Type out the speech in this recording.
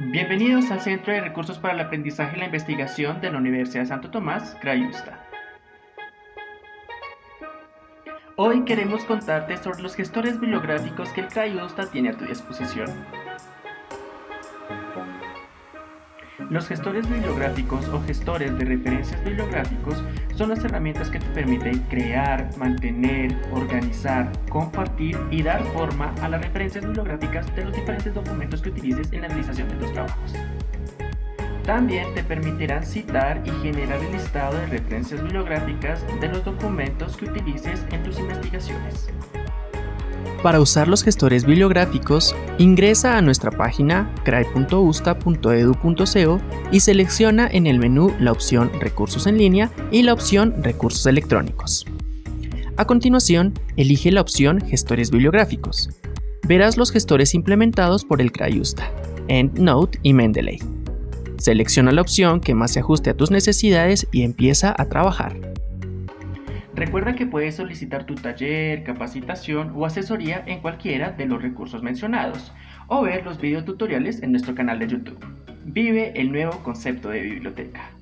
Bienvenidos al Centro de Recursos para el Aprendizaje y la Investigación de la Universidad de Santo Tomás, Crayusta. Hoy queremos contarte sobre los gestores bibliográficos que el Crayusta tiene a tu disposición. Los gestores bibliográficos o gestores de referencias bibliográficos son las herramientas que te permiten crear, mantener, organizar, compartir y dar forma a las referencias bibliográficas de los diferentes documentos que utilices en la realización de tus trabajos. También te permitirán citar y generar el listado de referencias bibliográficas de los documentos que utilices en tus investigaciones. Para usar los gestores bibliográficos, ingresa a nuestra página cray.usta.edu.co y selecciona en el menú la opción Recursos en línea y la opción Recursos electrónicos. A continuación, elige la opción Gestores bibliográficos. Verás los gestores implementados por el CRAYUSTA, EndNote y Mendeley. Selecciona la opción que más se ajuste a tus necesidades y empieza a trabajar. Recuerda que puedes solicitar tu taller, capacitación o asesoría en cualquiera de los recursos mencionados o ver los videotutoriales en nuestro canal de YouTube. Vive el nuevo concepto de biblioteca.